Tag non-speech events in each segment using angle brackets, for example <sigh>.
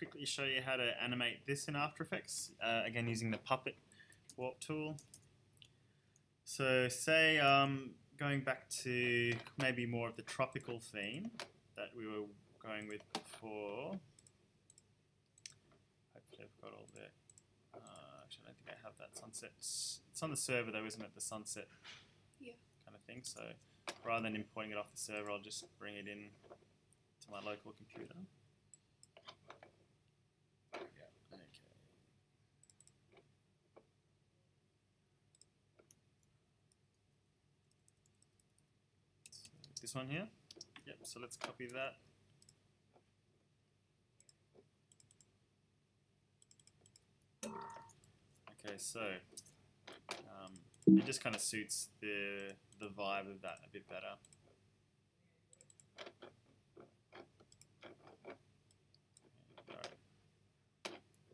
quickly show you how to animate this in After Effects, uh, again using the Puppet Warp tool. So say um, going back to maybe more of the tropical theme that we were going with before. Hopefully I've got all the, uh, actually I don't think I have that sunset. It's, on the server though, isn't it, the sunset Yeah. kind of thing. So rather than importing it off the server, I'll just bring it in to my local computer. Okay. So this one here. Yep, so let's copy that. Okay, so um, it just kind of suits the the vibe of that a bit better.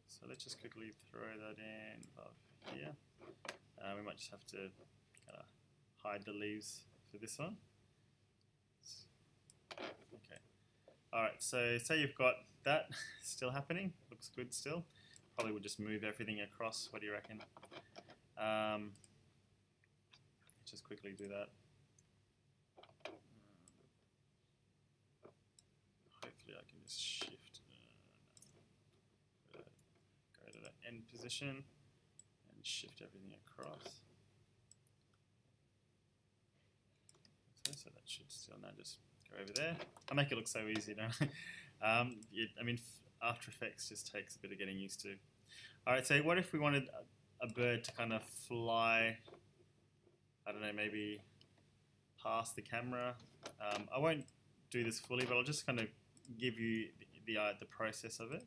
So let's just quickly throw that in above here. Uh, we might just have to kind of hide the leaves for this one. Okay. Alright, so say you've got that <laughs> still happening. Looks good still. Probably would just move everything across. What do you reckon? Um, just quickly do that. Hopefully I can just shift. Uh. Go to the end position and shift everything across. So, so that should still now just go over there. I make it look so easy, don't I? <laughs> Um, it, I mean, After Effects just takes a bit of getting used to. All right, so what if we wanted a, bird to kind of fly? I don't know, maybe past the camera. Um, I won't do this fully, but I'll just kind of give you the the, uh, the process of it.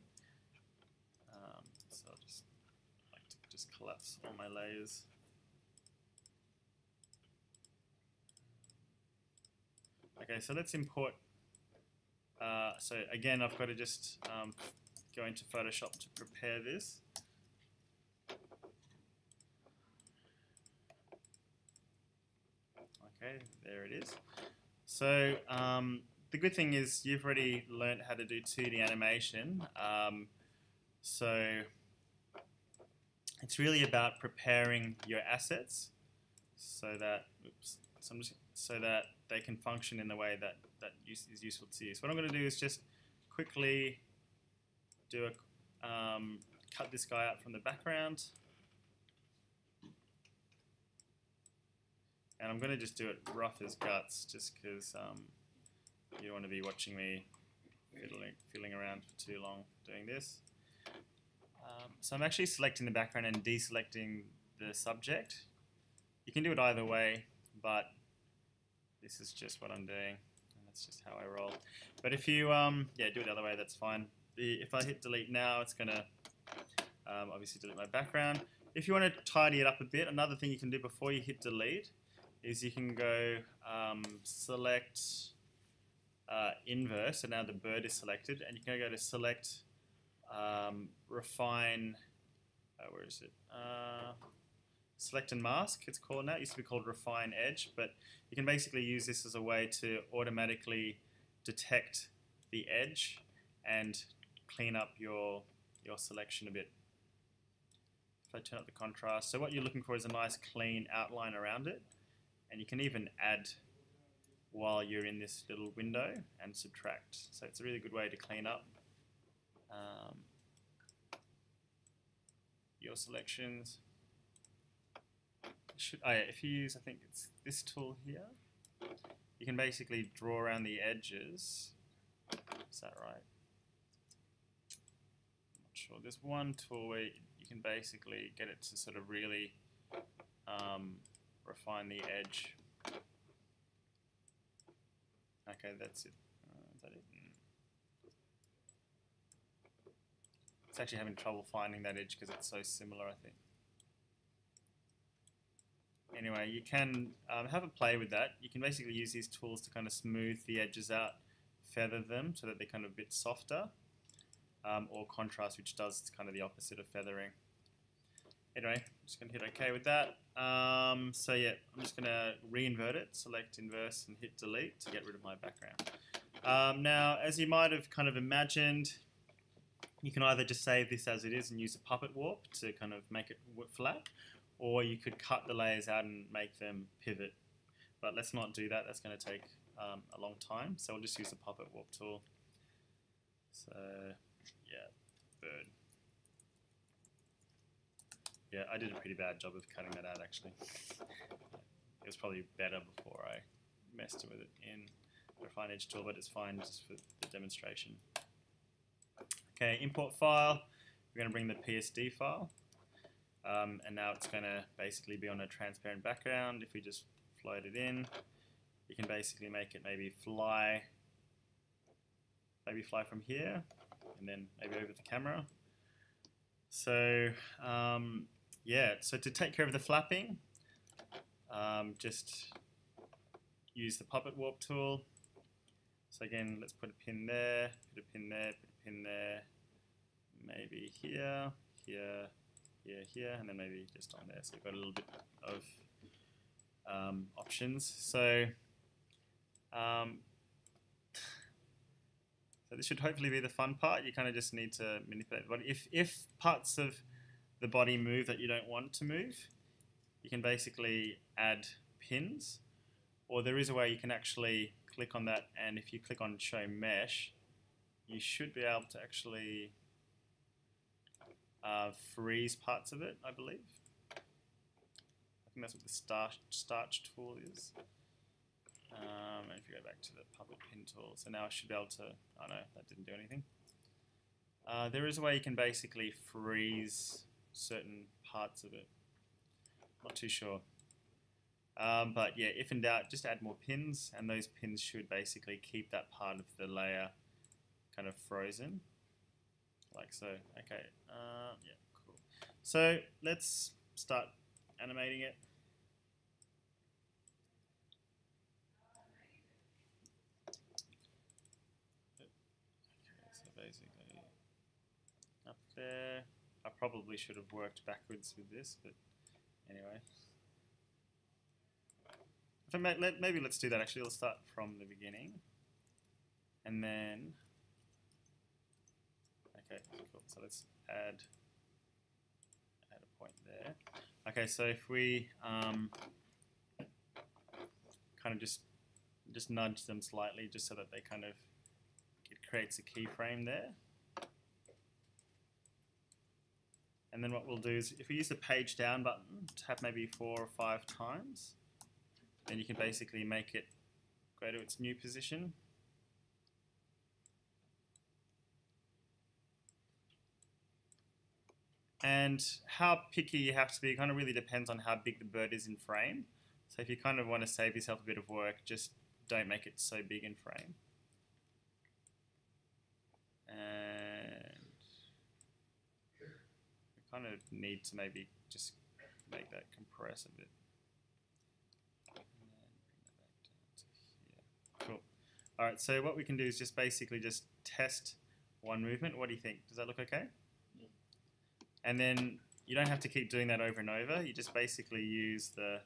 Um, so I'll just like to just collapse all my layers. Okay, so let's import. Uh, so again, I've got to just um, go into Photoshop to prepare this. Okay, there it is. So um, the good thing is you've already learned how to do 2D animation. Um, so it's really about preparing your assets so that oops, so, just, so that they can function in the way that that use, is useful to you. So what I'm going to do is just quickly do a um, cut this guy out from the background. And I'm going to just do it rough as guts just because um, you don't want to be watching me fiddling, fiddling around for too long doing this. Um, so I'm actually selecting the background and deselecting the subject. You can do it either way, but this is just what I'm doing. And that's just how I roll. But if you, um, yeah, do it the other way, that's fine. The, if I hit delete now, it's going to um, obviously delete my background. If you want to tidy it up a bit, another thing you can do before you hit delete is you can go um, select uh, inverse, and now the bird is selected, and you can go to select um, refine, uh, where is it? Uh, select and mask, it's called now. It used to be called refine edge, but you can basically use this as a way to automatically detect the edge and clean up your, your selection a bit. If I turn up the contrast, so what you're looking for is a nice clean outline around it and you can even add while you're in this little window and subtract. So it's a really good way to clean up um, your selections. Should, oh yeah, if you use, I think it's this tool here, you can basically draw around the edges. Is that right? I'm not sure. There's one tool where you can basically get it to sort of really um, refine the edge. Okay, that's it. Uh, is that it? Mm. It's actually having trouble finding that edge because it's so similar, I think. Anyway, you can um, have a play with that. You can basically use these tools to kind of smooth the edges out, feather them so that they're kind of a bit softer, um, or contrast, which does kind of the opposite of feathering. Anyway, I'm just going to hit OK with that. Um, so yeah, I'm just going to re-invert it, select inverse and hit delete to get rid of my background. Um, now, as you might have kind of imagined, you can either just save this as it is and use a puppet warp to kind of make it flat, or you could cut the layers out and make them pivot. But let's not do that, that's going to take um, a long time, so we'll just use the puppet warp tool. So, yeah, bird. Yeah, I did a pretty bad job of cutting that out actually. It was probably better before I messed with it in the Refine Edge tool, but it's fine just for the demonstration. Okay, import file. We're going to bring the PSD file. Um, and now it's going to basically be on a transparent background. If we just float it in, you can basically make it maybe fly, maybe fly from here, and then maybe over the camera. So um, yeah, so to take care of the flapping, um, just use the puppet warp tool. So again, let's put a pin there, put a pin there, put a pin there, maybe here, here, here, here, and then maybe just on there. So we've got a little bit of um, options. So, um, so this should hopefully be the fun part. You kind of just need to manipulate the body. If, if parts of the body move that you don't want to move, you can basically add pins, or there is a way you can actually click on that, and if you click on show mesh, you should be able to actually uh, freeze parts of it, I believe. I think that's what the starch, starch tool is. Um, and if you go back to the puppet pin tool, so now I should be able to, oh no, that didn't do anything. Uh, there is a way you can basically freeze certain parts of it. Not too sure. Um, but yeah, if in doubt, just add more pins, and those pins should basically keep that part of the layer kind of frozen like so. Okay, uh, yeah, cool. So let's start animating it. Okay, so basically up there. I probably should have worked backwards with this, but anyway. Maybe let's do that actually. Let's start from the beginning. And then Okay, cool. So let's add add a point there. Okay, so if we um, kind of just just nudge them slightly, just so that they kind of it creates a keyframe there. And then what we'll do is, if we use the page down button, tap maybe four or five times, then you can basically make it go to its new position. And how picky you have to be kind of really depends on how big the bird is in frame. So if you kind of want to save yourself a bit of work, just don't make it so big in frame. And we kind of need to maybe just make that compress a bit. Cool. All right, so what we can do is just basically just test one movement. What do you think? Does that look okay? And then you don't have to keep doing that over and over. You just basically use the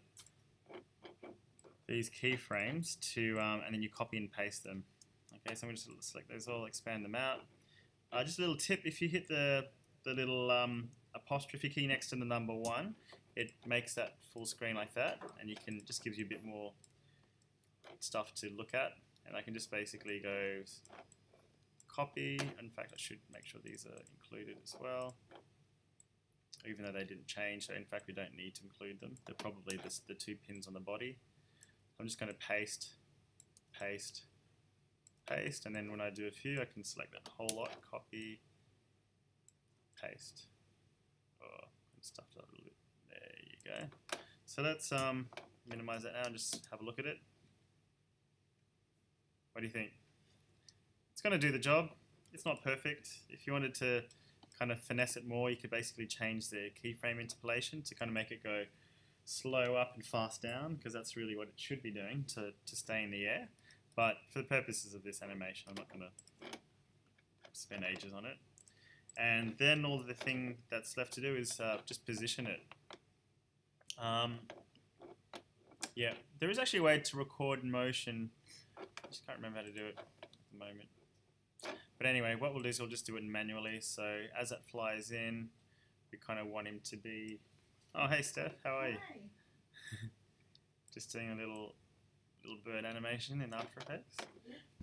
these keyframes to, um, and then you copy and paste them. Okay, so I'm gonna just select those all, expand them out. Uh, just a little tip, if you hit the, the little um, apostrophe key next to the number one, it makes that full screen like that, and you can just gives you a bit more stuff to look at. And I can just basically go copy. In fact, I should make sure these are included as well even though they didn't change. So in fact, we don't need to include them. They're probably the, the two pins on the body. I'm just going to paste, paste, paste, and then when I do a few, I can select that whole lot, copy, paste. Oh, I stuffed up a little bit. There you go. So let's um, minimize that now and just have a look at it. What do you think? It's going to do the job. It's not perfect. If you wanted to kind of finesse it more, you could basically change the keyframe interpolation to kind of make it go slow up and fast down, because that's really what it should be doing to, to stay in the air. But for the purposes of this animation, I'm not going to spend ages on it. And then all the thing that's left to do is uh, just position it. Um, yeah, there is actually a way to record motion. I just can't remember how to do it at the moment. But anyway, what we'll do is we'll just do it manually. So as it flies in, we kind of want him to be. Oh, hey Steph, how are you? <laughs> Just doing a little little bird animation in After Effects.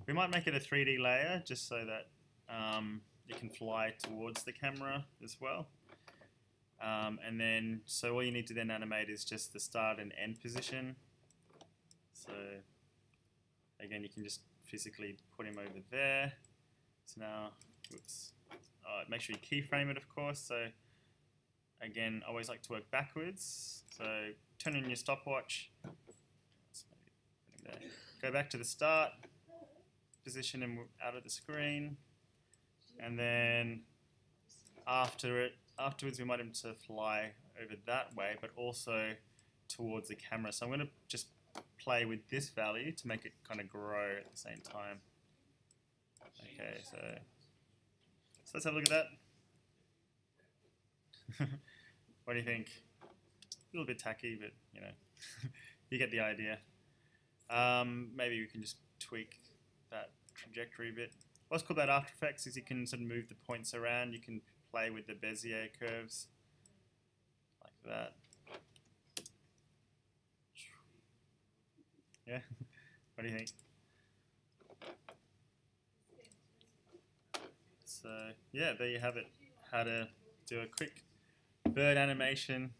We might make it a 3D layer just so that um, it can fly towards the camera as well. Um, and then, so all you need to then animate is just the start and end position. So again, you can just physically put him over there. So now. Uh, make sure you keyframe it, of course. So again, I always like to work backwards. So turn on your stopwatch. Go back to the start, position him out of the screen, and then after it, afterwards we want him to fly over that way, but also towards the camera. So I'm going to just play with this value to make it kind of grow at the same time. Okay, so, so let's have a look at that. <laughs> what do you think? A little bit tacky, but you know, <laughs> you get the idea. Um, maybe we can just tweak that trajectory a bit. What's cool about After Effects is you can sort of move the points around. You can play with the Bezier curves like that. <laughs> Yeah, what do you think? So yeah, there you have it. How to do a quick bird animation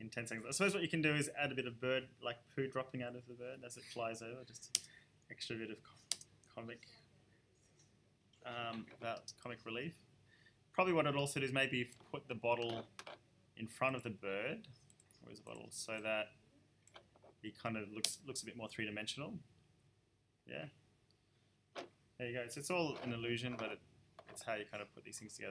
in 10 seconds. I suppose what you can do is add a bit of bird, like poo dropping out of the bird as it flies over, just extra bit of comic, um, about comic relief. Probably what I'd also do is maybe put the bottle in front of the bird. Where's the bottle? So that it kind of looks looks a bit more three dimensional. Yeah. There you go. So it's all an illusion, but it, it's how you kind of put these things together.